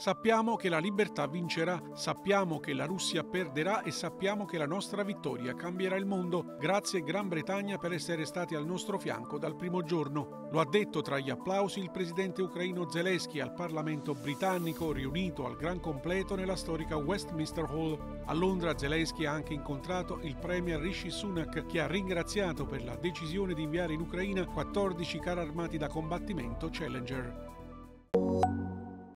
Sappiamo che la libertà vincerà, sappiamo che la Russia perderà e sappiamo che la nostra vittoria cambierà il mondo. Grazie Gran Bretagna per essere stati al nostro fianco dal primo giorno. Lo ha detto tra gli applausi il presidente ucraino Zelensky al Parlamento britannico riunito al gran completo nella storica Westminster Hall. A Londra Zelensky ha anche incontrato il premier Rishi Sunak che ha ringraziato per la decisione di inviare in Ucraina 14 carri armati da combattimento Challenger.